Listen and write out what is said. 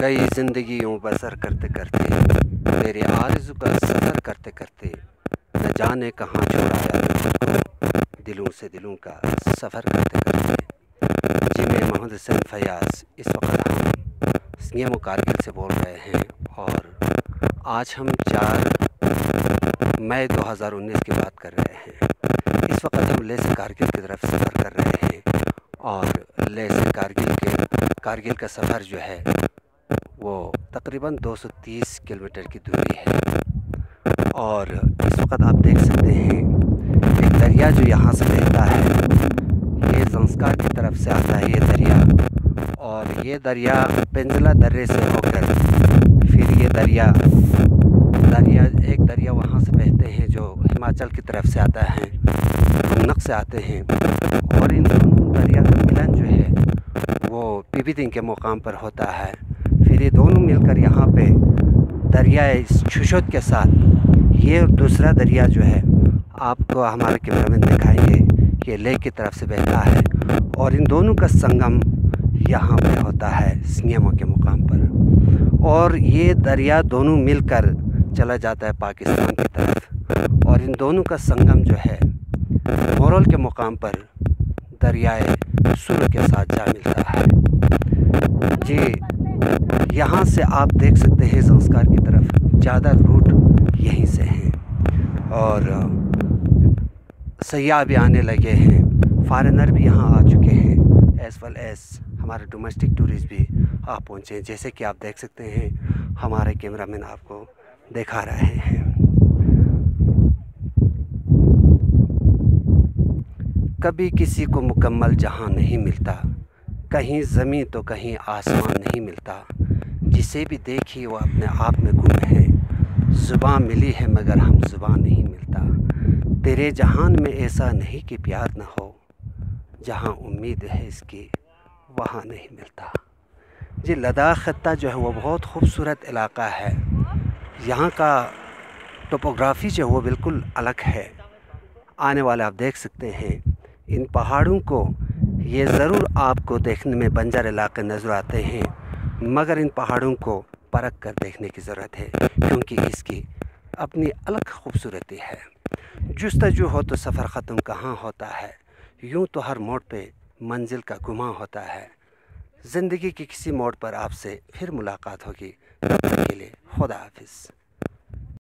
کئی زندگیوں بسر کرتے کرتے تیرے آرزو کا سفر کرتے کرتے، نہ جانے کہاں چھوڑا دلوں سے دلوں کا سفر کرتے کرتے جی میں محمد حسین فیاض اس وقت ہم سنیم و کارگل سے بول رہے ہیں اور آج ہم چار مئی دو ہزار انیس کی بات کر رہے ہیں۔ اس وقت ہم لے سے کارگل کی طرف سفر کر رہے ہیں اور لے سے کارگل کے کارگل کا سفر جو ہے، وہ تقریباً دو سو تیس کلو میٹر کی دوری ہے۔ اور اس وقت آپ دیکھ سکتے ہیں، ایک دریا جو یہاں سے بہتا ہے، یہ زنسکار کی طرف سے آتا ہے یہ دریا۔ اور یہ دریا پنزلہ درے سے ہو کر پھر یہ دریا دریا، ایک دریا وہاں سے بہتے ہیں جو ہماچل کی طرف سے آتا ہے نق سے آتے ہیں۔ اور ان دونوں دریا کا ملن جو ہے وہ دن کے مقام پر ہوتا ہے۔ پھر یہ دونوں مل کر یہاں پہ دریائے چھشت کے ساتھ، یہ دوسرا دریا جو ہے، آپ کو ہمارے کیمرہ مین دکھائیں گے کہ لیک کی طرف سے بہتا ہے۔ اور ان دونوں کا سنگم یہاں پہ ہوتا ہے سنیموں کے مقام پر۔ اور یہ دریا دونوں مل کر چلا جاتا ہے پاکستان کی طرف۔ اور ان دونوں کا سنگم جو ہے، مورل کے مقام پر دریائے سر کے ساتھ جا ملتا ہے۔ جی یہاں سے آپ دیکھ سکتے ہیں زنسکار کی طرف، زیادہ روٹ یہیں سے ہیں۔ اور سیاح بھی آنے لگے ہیں۔ فارنر بھی یہاں آ چکے ہیں۔ ایز ویل ایز ہمارے ڈومیسٹک ٹورسٹ بھی آ پہنچے ہیں۔ جیسے کہ آپ دیکھ سکتے ہیں، ہمارے کیمرہ مین آپ کو دکھا رہے ہیں۔ کبھی کسی کو مکمل جہاں نہیں ملتا، کہیں زمین تو کہیں آسمان نہیں ملتا۔ جسے بھی دیکھی وہ اپنے آپ میں گم ہے۔ زباں ملی ہے مگر ہم زباں نہیں ملتا۔ تیرے جہان میں ایسا نہیں کہ پیار نہ ہو۔ جہاں امید ہے اس کی وہاں نہیں ملتا۔ جی لداخ خطہ جو ہے وہ بہت خوبصورت علاقہ ہے۔ یہاں کا ٹوپوگرافی جو ہے وہ بالکل الگ ہے۔ آنے والے آپ دیکھ سکتے ہیں۔ ان پہاڑوں کو یہ ضرور آپ کو دیکھنے میں بنجر علاقے نظر آتے ہیں، مگر ان پہاڑوں کو پرکھ کر دیکھنے کی ضرورت ہے، کیونکہ اس کی اپنی الگ خوبصورتی ہے۔ جستجو ہو تو سفر ختم کہاں ہوتا ہے؟ یوں تو ہر موڑ پہ منزل کا گماں ہوتا ہے۔ زندگی کی کسی موڑ پر آپ سے پھر ملاقات ہوگی۔ تب تک کے لیے خدا حافظ۔